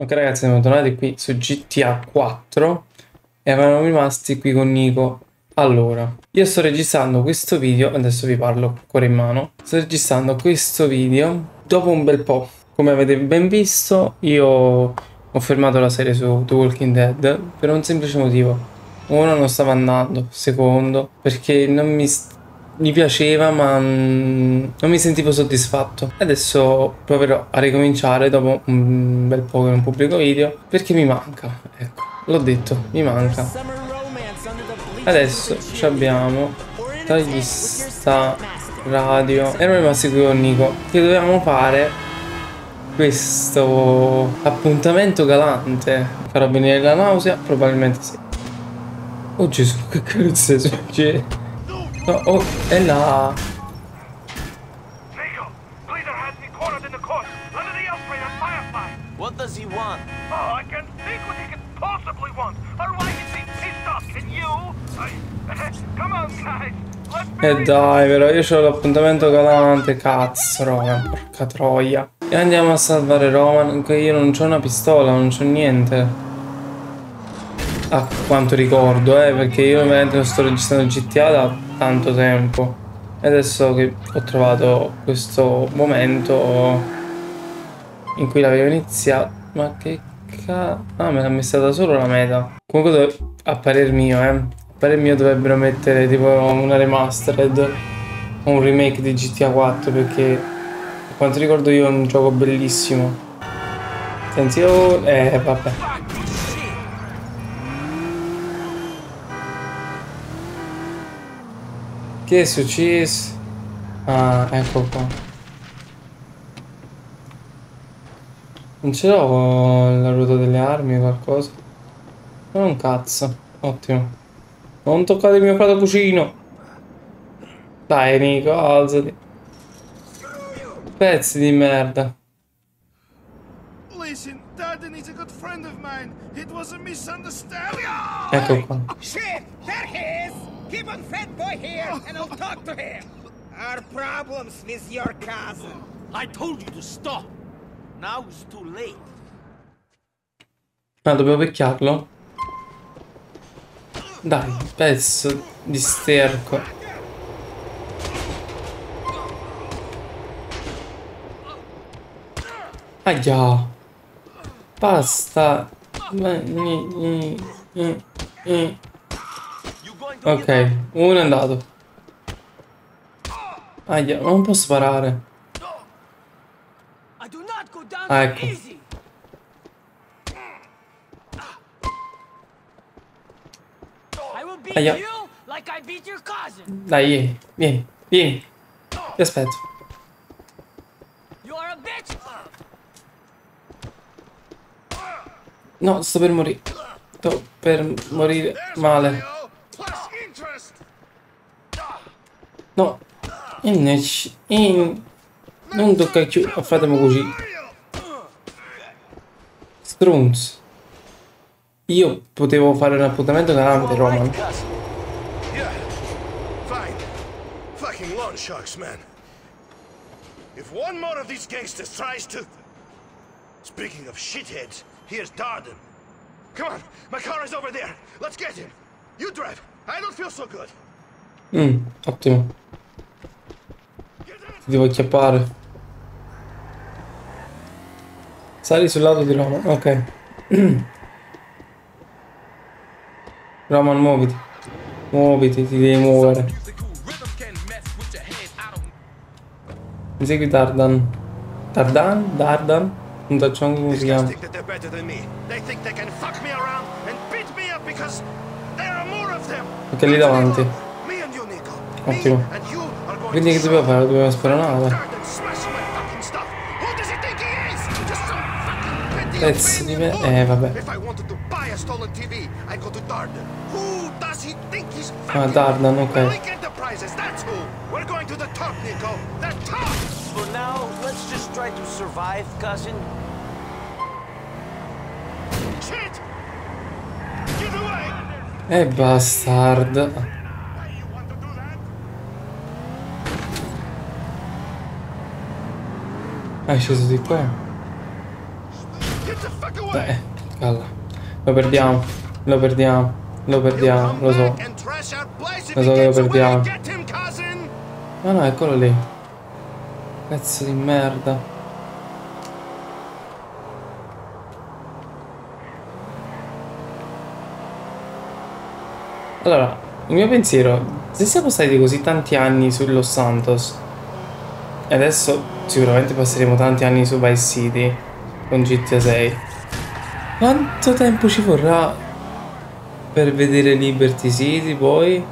Ok ragazzi siamo tornati qui su GTA 4 e eravamo rimasti qui con Nico. Allora, io sto registrando questo video, adesso vi parlo cuore in mano, sto registrando questo video dopo un bel po'. Come avete ben visto io ho fermato la serie su The Walking Dead per un semplice motivo. Uno non stava andando, secondo perché non mi mi piaceva ma mm, non mi sentivo soddisfatto. Adesso proverò a ricominciare dopo un bel po' che non pubblico video perché mi manca. Ecco, l'ho detto, mi manca. Adesso abbiamo sta radio. Ero rimasti qui con Nico che dovevamo fare questo appuntamento galante. Farò venire la nausea? Probabilmente sì. Oh Gesù, che cazzo succede? Oh, oh, è là. What does he want? Oh, I can think what he could possibly want. Otherwise he'd be pissed off. Can you? I... Come on, guys. E eh dai, però io ho l'appuntamento galante, cazzo, Roman, porca troia. E andiamo a salvare Roman, che io non ho una pistola, non c'ho niente a quanto ricordo, eh, perché io ovviamente non sto registrando GTA da tanto tempo. E adesso che ho trovato questo momento in cui l'avevo iniziato. Ma che cazzo. Ah, me l'ha messa da solo la meta. Comunque, a parer mio, eh. A parer mio dovrebbero mettere tipo una remastered o un remake di GTA 4 perché a quanto ricordo io è un gioco bellissimo. Attenzione, eh vabbè. Che è successo? Ah, ecco qua. Non ce l'ho la ruota delle armi o qualcosa? Non un cazzo. Ottimo. Non toccate il mio prato cucino. Dai, Nico, alzati. Pezzi di merda. Listen, Darden is a good friend of mine. It was a misunderstanding. Ecco qua. Shit, there he is. Keep on fat boy here, and I'll talk to him. Our problems with your cousin. I told you to stop. Now it's too late. Ah, dobbiamo picchiarlo? Dai, pezzo di sterco. Aia. Basta. Ok, uno è andato. Aia, non posso sparare. Ah, ecco. Aia. Dai, vieni, vieni. Ti aspetto. No, sto per morire. Sto per morire male. No, in, in, non tocca più, fatemi così. Strunz. Io potevo fare un appuntamento davanti Roman. Sharks, man. If one more of these gangsters tries to... Speaking of shitheads, here's Darden. Come on, my car is over there. Let's get him. You drive. I don't feel so good. Mm, ottimo. Ti devo chiappare. Sali sul lato di Roman, ok. Roman, muoviti. Muoviti, ti devi muovere. Mi segui Dardan. Dardan? Dardan? Non so come si chiama. Ok, lì davanti. Ottimo. Quindi che dobbiamo fare? Dobbiamo speronare. Pezzi di me. Eh vabbè. Ah Dardan, ok. Eh bastard. Ah, è sceso di qua. Eh, calla. Lo perdiamo. Lo perdiamo. Lo perdiamo, lo so. Lo so che lo perdiamo. Ma no, eccolo lì. Pezzo di merda. Allora, il mio pensiero, se siamo stati così tanti anni su Los Santos e adesso sicuramente passeremo tanti anni su Vice City con GTA 6, quanto tempo ci vorrà per vedere Liberty City poi?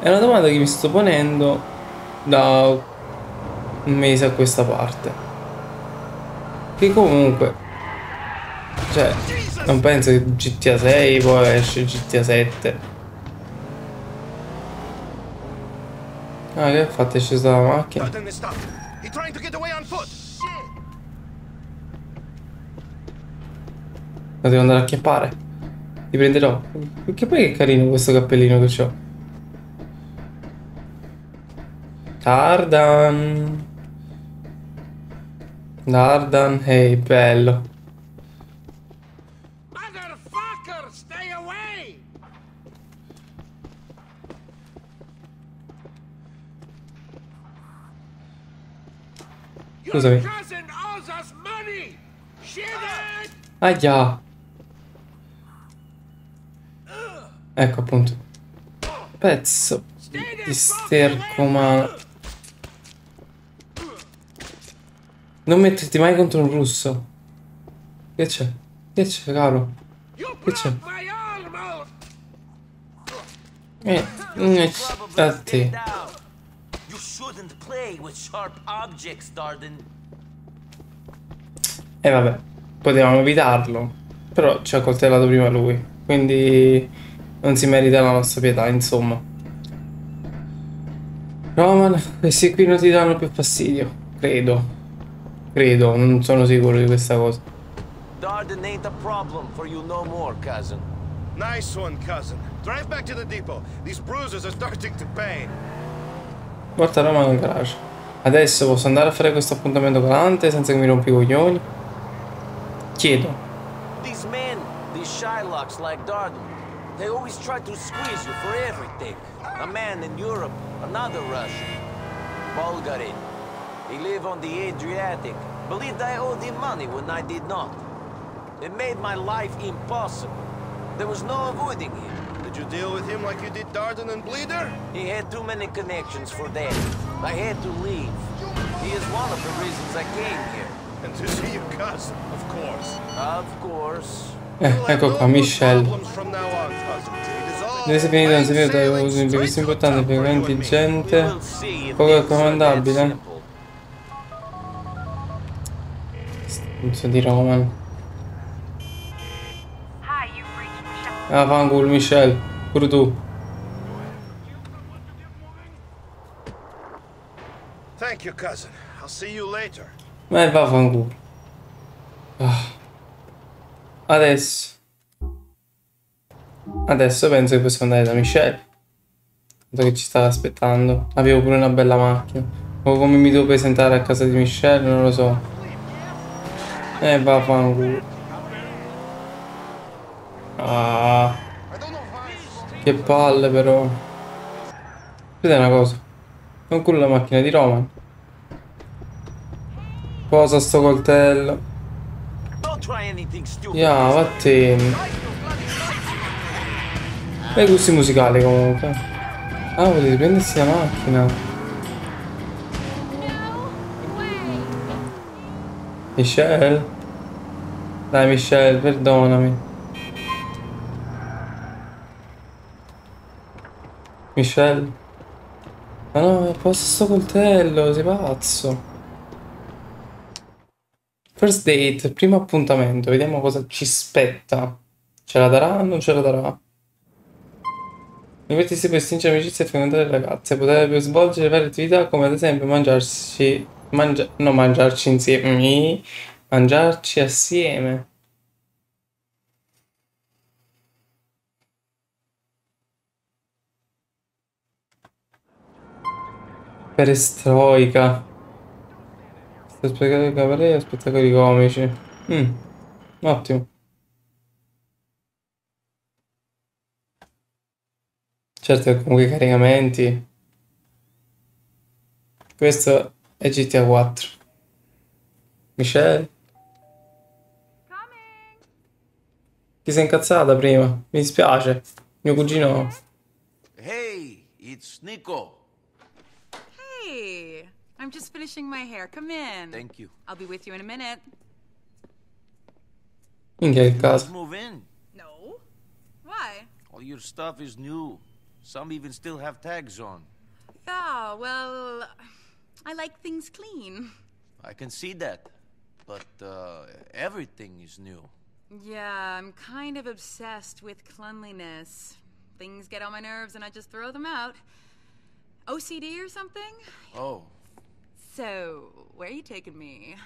È una domanda che mi sto ponendo da un mese a questa parte. Che comunque, cioè, non penso che GTA 6 poi esce GTA 7. Ah, che ha fatto? È scesa la macchina. La devo andare a chiappare. Ti prenderò. Che poi che carino questo cappellino che ho. Dardan. Dardan, ehi, hey, bello. Scusami. Aia. Ecco appunto. Pezzo di sterco umano. Non metterti mai contro un russo. Che c'è? Che c'è, caro? Che c'è? Eh, a te play with sharp objects, Darden. E eh vabbè, potevamo evitarlo. Però ci ha coltellato prima lui. Quindi non si merita la nostra pietà, insomma. Roman, questi qui non ti danno più fastidio. Credo. Credo, non sono sicuro di questa cosa. Darden ain't a problem for you no more, cousin. Nice one, cousin. Drive back to the depot. These bruises are starting to pain. Porta Roma nel garage. Adesso posso andare a fare questo appuntamento galante senza che mi rompi i coglioni? Chiedo. These men, these Shylocks like Darden, they always try to squeeze you for everything. A man in Europe, another Russian. Bulgarin. He live on the Adriatic. Believed I owed him money when I did not. It made my life impossible. There was no avoiding him. Did you deal with him like you did Darden and Bleeder? He had too many connections for that. I had to leave. He is one of the reasons I came here. And to see your cousin, of course. Of course. Eh, ecco qua, Michelle. Deve essere finito un segreto avevo uso imprevisto importante per eventi gente poco raccomandabile. Stronzo di Roman. Ah, fangul, Michel. Pure tu. Thank you, cousin. I'll see you later. Ma va fanculo. Ah. Adesso. Adesso penso che possiamo andare da Michelle. Tanto che ci stava aspettando. Avevo pure una bella macchina. O come mi devo presentare a casa di Michelle, non lo so. Eh, va fanculo. Ah. Che palle però. Vedete una cosa. Non quello la macchina di Roman. Posa sto coltello. Ya, yeah, vattene. Bei gusti musicali comunque. Ah, volete prendersi la macchina? Michelle? Dai Michelle, perdonami. Michelle. Ma no, posso sto coltello, sei pazzo. First date, primo appuntamento, vediamo cosa ci spetta. Ce la darà o non ce la darà? Divertirsi per stringere amicizia e frequentare le ragazze. Potrebbe svolgere varie attività come ad esempio mangiarsi... Mangia, no, mangiarci insieme. Mangiarci assieme. Perestroica. Spettacoli cabaret spettacoli comici. Mm. ottimo. Certo, comunque caricamenti. Questo è GTA 4. Michelle? Ti sei incazzata prima? Mi dispiace. Mio cugino. Hey, it's Nico. Hey, I'm just finishing my hair. Come in. Thank you. I'll be with you in a minute. Minchia che casa. Move in. No. Why? All your stuff is new. Some even still have tags on. Yeah, well, I like things clean. I can see that. But uh, everything is new. Yeah, I'm kind of obsessed with cleanliness. Things get on my nerves and I just throw them out. OCD or something? Oh, So, where are you taking me?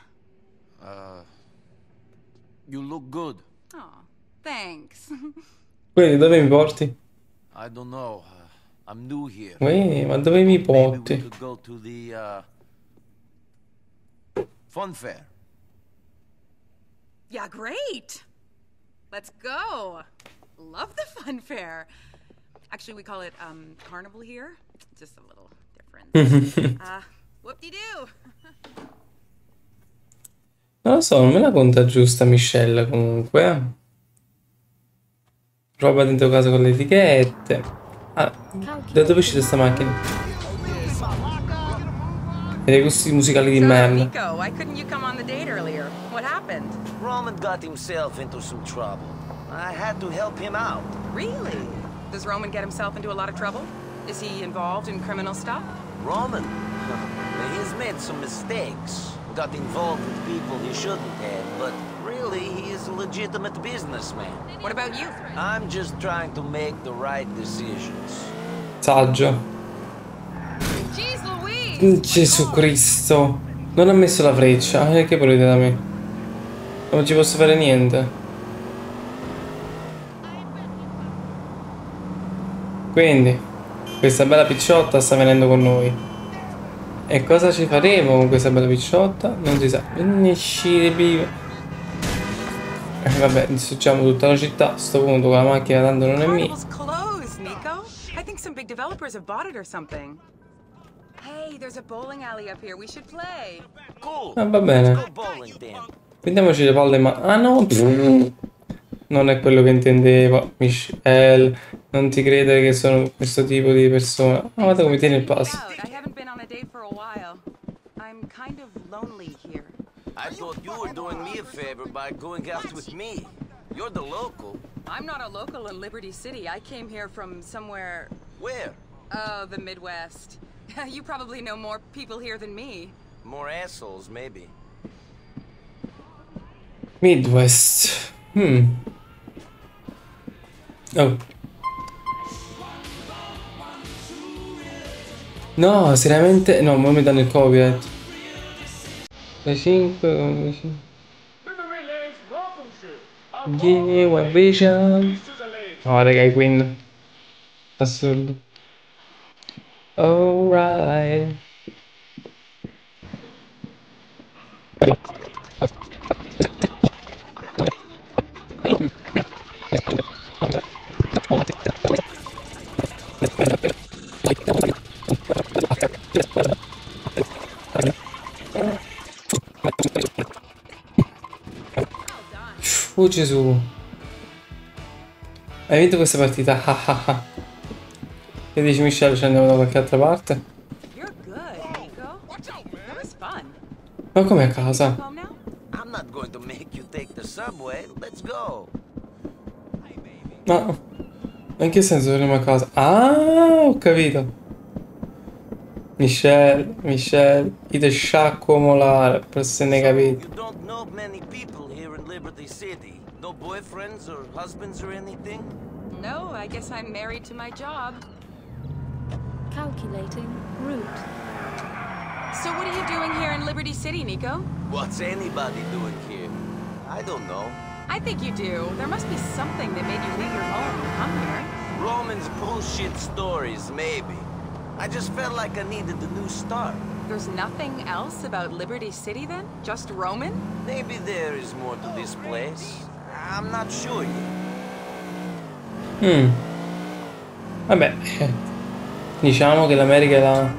uh, you look good. Oh, thanks. Quindi dove mi porti? I don't know. Uh, I'm new here. Uè, ma dove mi Maybe we porti? could go to the uh, fun fair. yeah, great. Let's go. Love the fun fair. Actually, we call it um, carnival here. Just a little different. uh, whoop-de-doo. Non lo so, non me la conta giusta Michelle comunque. eh. Roba dentro casa con le etichette. Ah, da dove è uscita sta macchina? E dei gusti musicali di merda. Nico, why couldn't you come on the date earlier? What happened? Roman got himself into some trouble. I had to help him out. Really? Does Roman get himself into a lot of trouble? Is he involved in criminal stuff? Roman? He's made some mistakes. Got involved with people he shouldn't have, but really, he is a legitimate businessman. What about you? I'm just trying to make the right decisions. Saggio. Mm, Gesù Cristo. Non ha messo la freccia. Eh, che volete da me? Non ci posso fare niente. Quindi, questa bella picciotta sta venendo con noi. E cosa ci faremo con questa bella picciotta? Non si sa. Esci, vive. Eh, vabbè, distruggiamo tutta la città. A sto punto con la macchina tanto non è mia. I think some big developers have bought it or something. Hey, there's a bowling alley up here. We should play. Cool. Ah, va bene. Prendiamoci le palle ma... Ah no! Non è quello che intendevo. Michelle, non ti credere che sono questo tipo di persona. Ah, guarda come tiene il passo. I haven't been on a date for a while. I'm kind of lonely here. I thought you were doing me a favor by going out with me. You're the local. I'm not a local in Liberty City. I came here from somewhere. Where? Oh, the Midwest. you probably know more people here than me. More assholes, maybe. Midwest. Hmm. Oh. No, seriamente? No, ma mi danno il copyright. Le 5... Yeah, One Vision. No, raga, i Queen. Assurdo. Alright. Oh Gesù. Hai vinto questa partita? Che dici Michelle? Ci andiamo da qualche altra parte? Ma come a casa? No. Ma in che senso torniamo a casa? Ah, ho capito. Michelle, Michelle, ide sciacquo molare, per se ne capito. You don't know many people here in Liberty City. No boyfriends or husbands or anything? No, I guess I'm married to my job. Calculating route. So what are you doing here in Liberty City, Nico? What's anybody doing here? I don't know. I think you do. There must be something that made you leave your home and come here. Roman's bullshit stories, maybe. I just felt like I needed a new start. There's nothing else about Liberty City then? Just Roman? Maybe there is more to this place. I'm not sure. Hmm. Vabbè, diciamo che l'America è la,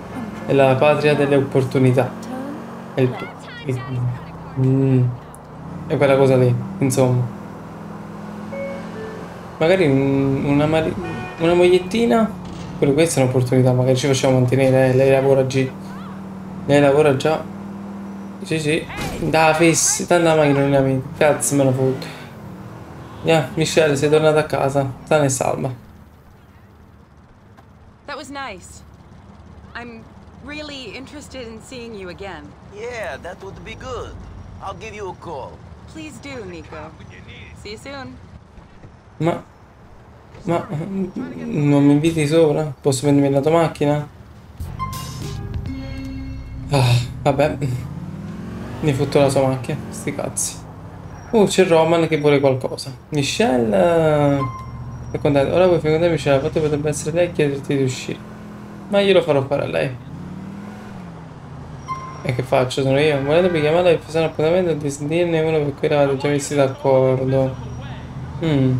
è la patria delle opportunità. È il, il, mm, è quella cosa lì, insomma. Magari una, una mogliettina, pure questa è un'opportunità, magari ci facciamo mantenere, eh, lei lavora già. Lei lavora già. Sì sì. Da fessi, tanta macchina non ne Cazzo me la foto. Yeah, Michelle, sei tornata a casa, sana e salva. That was nice. I'm really interested in seeing you again. Yeah, that would be good. I'll give you a call. Please do, Nico. See you soon. Ma... Ma... Non mi inviti sopra? Posso prendermi la tua macchina? Ah, vabbè. Mi fotto la sua macchina, sti cazzi. Uh, c'è Roman che vuole qualcosa. Michelle... È contento. Ora vuoi fare Michelle, a potrebbe essere lei e chiederti di uscire. Ma io lo farò fare a lei. E che faccio? Sono io. Voletevi chiamarla e fare un appuntamento e sentirne uno per cui eravate già messi d'accordo. Mm.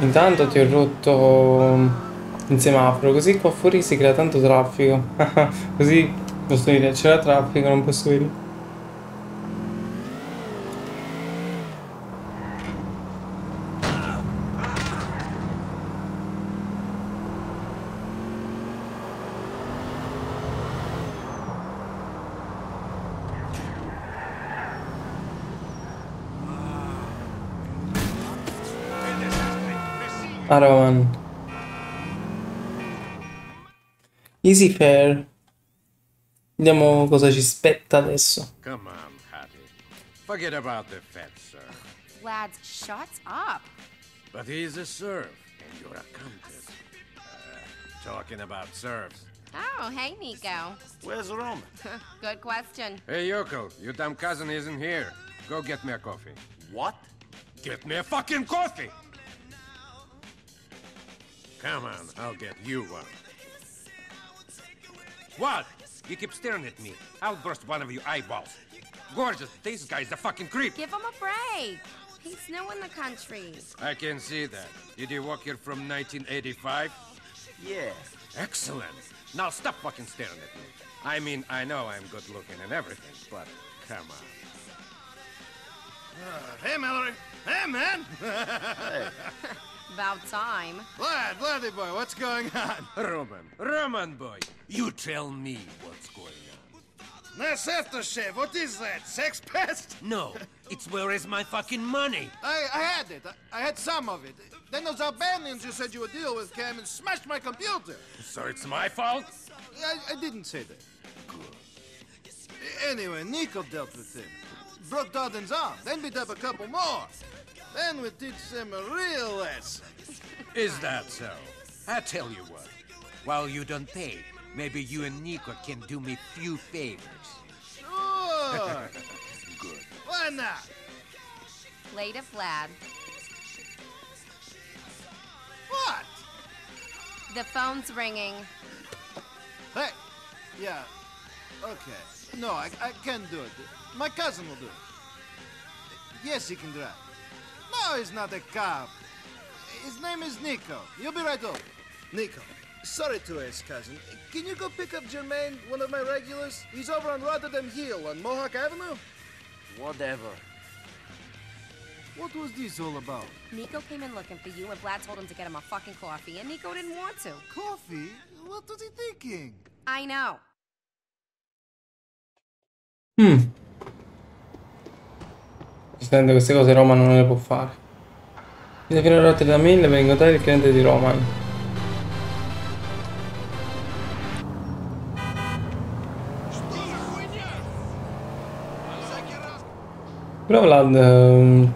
Intanto ti ho rotto il semaforo, così qua fuori si crea tanto traffico. così posso dire, c'era traffico, non posso dire. Arawan. Easy fare. Vediamo cosa ci spetta adesso. Come on, Hattie. Forget about the fat sir. Lads, shut up. But he's a serf, and you're a countess. Uh, talking about serfs. Oh, hey, Nico. Where's Roman? Good question. Hey, Yoko, your dumb cousin isn't here. Go get me a coffee. What? Get me a fucking coffee! Come on, I'll get you one. What? You keep staring at me. I'll burst one of your eyeballs. Gorgeous, this guy's a fucking creep. Give him a break. He's new in the country. I can see that. Did you walk here from 1985? Yeah. Excellent. Now stop fucking staring at me. I mean, I know I'm good looking and everything, but come on. Uh, hey, Mallory. Hey, man. hey. About time. Vlad, Vladdy boy, what's going on? Roman, Roman boy, you tell me what's going on. That's aftershave. What is that? Sex pest? No, it's where is my fucking money? I, I had it. I, I had some of it. Then those Albanians you said you would deal with came and smashed my computer. So it's my fault? I, I didn't say that. Anyway, Nico dealt with him. Broke Darden's arm, then beat up a couple more. Then we teach them a real lesson. Is that so? I tell you what, while you don't pay, maybe you and Nico can do me few favors. Sure. Good. Why not? Later, Vlad. What? The phone's ringing. Hey. Yeah. Okay. No, I, I can't do it. My cousin will do it. Yes, he can drive. No, he's not a cop. His name is Nico. You'll be right over. Nico, sorry to ask, cousin. Can you go pick up Jermaine, one of my regulars? He's over on Rotterdam Hill on Mohawk Avenue? Whatever. What was this all about? Nico came in looking for you, and Vlad told him to get him a fucking coffee, and Nico didn't want to. Coffee? What was he thinking? I know. Hmm. Giustamente queste cose Roman non le può fare. Mi fino a Rotterdam Mill per incontrare il cliente di Roman. Però Vlad um,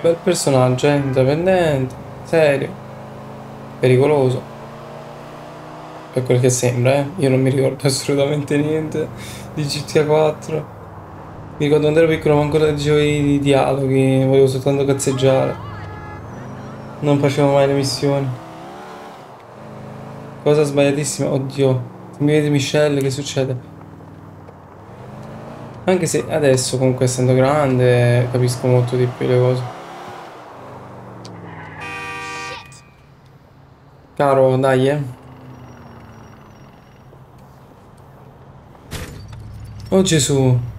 bel personaggio, eh? intraprendente, serio, pericoloso. Per quel che sembra, eh? Io non mi ricordo assolutamente niente di GTA 4. Mi ricordo quando ero piccolo ma ancora dicevo i dialoghi, volevo soltanto cazzeggiare. Non facevo mai le missioni. Cosa sbagliatissima, oddio. Mi vedi Michelle, che succede? Anche se adesso comunque essendo grande capisco molto di più le cose. Caro, dai eh. Oh Gesù.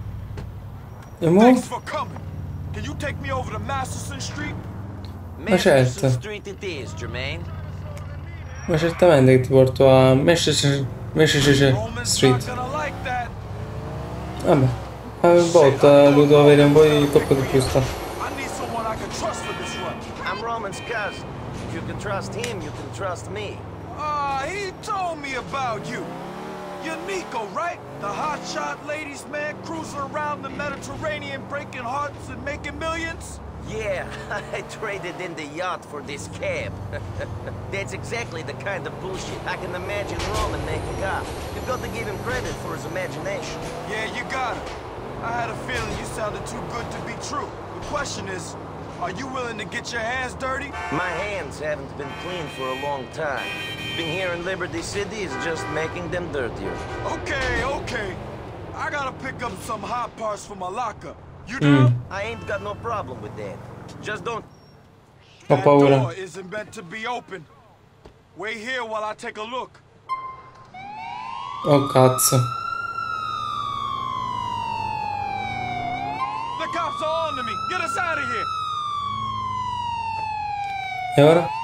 Mo? Thanks for coming. Can you take me over to Masterson Street? Ma certo. Street it is, Jermaine. Ma certamente che ti porto a Manchester Manchester Street. not gonna like that. Vabbè. A volta ho dovuto avere un po' di troppo di più. I need someone I can trust for this run. I'm Roman's cousin. If you can trust him, you can trust me. Ah, he told me about you. You're Nico, right? The hotshot ladies man cruising around the Mediterranean breaking hearts and making millions? Yeah, I traded in the yacht for this cab. That's exactly the kind of bullshit I can imagine Roman making up. You've got to give him credit for his imagination. Yeah, you got it. I had a feeling you sounded too good to be true. The question is, are you willing to get your hands dirty? My hands haven't been clean for a long time. Being here in Liberty City is just making them dirtier. Okay, okay. I gotta pick up some hot parts for my locker. You down? Hmm. I ain't got no problem with that. Just don't Ho That door isn't meant to be open. Wait here while I take a look. Oh cazzo. The cops are on to me. Get us out of here. E ora?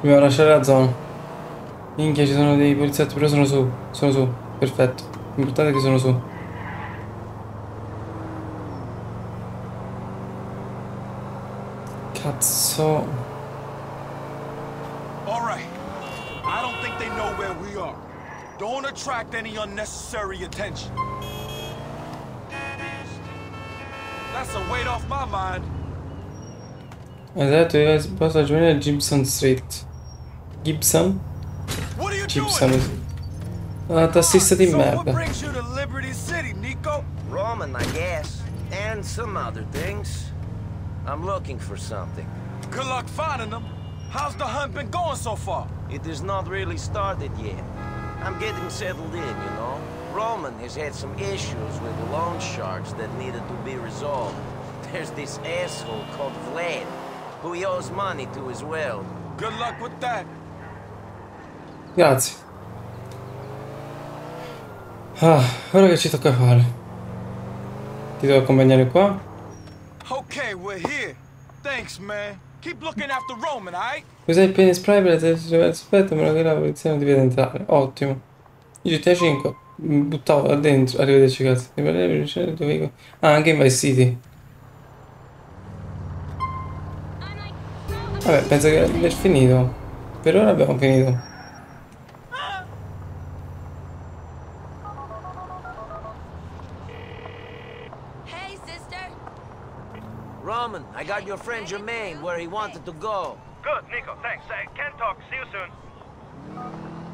Dobbiamo lasciare la zona. Minchia, ci sono dei poliziotti, però sono su. Sono su. Perfetto. L'importante è che sono su. Cazzo. All right. I don't think they know where we are. Don't attract any unnecessary attention. That's a weight off my mind. Esatto, io posso aggiungere Gibson Street. Gibson? What are you Gibson. doing? Ah, tassista di so what merda. brings you to Liberty City, Nico? Roman, I guess. And some other things. I'm looking for something. Good luck finding them. How's the hunt been going so far? It is not really started yet. I'm getting settled in, you know. Roman has had some issues with the loan sharks that needed to be resolved. There's this asshole called Vlad, who he owes money to as well. Good luck with that. Grazie. Ah, ora che ci tocca fare? Ti devo accompagnare qua? Okay, we're here. Thanks, man. Keep looking after Roman, alright? Usai il penny spray per attirare l'aspetto, ma che la polizia non ti vede entrare. Ottimo. Io GTA 5 mi buttavo là dentro. Arrivederci cazzo. Ti dove. Ah, anche in Vice City. Vabbè, penso che aver finito. Per ora abbiamo finito. your friend Jermaine where he wanted to go. Good, Nico. Thanks. I can talk. See you soon.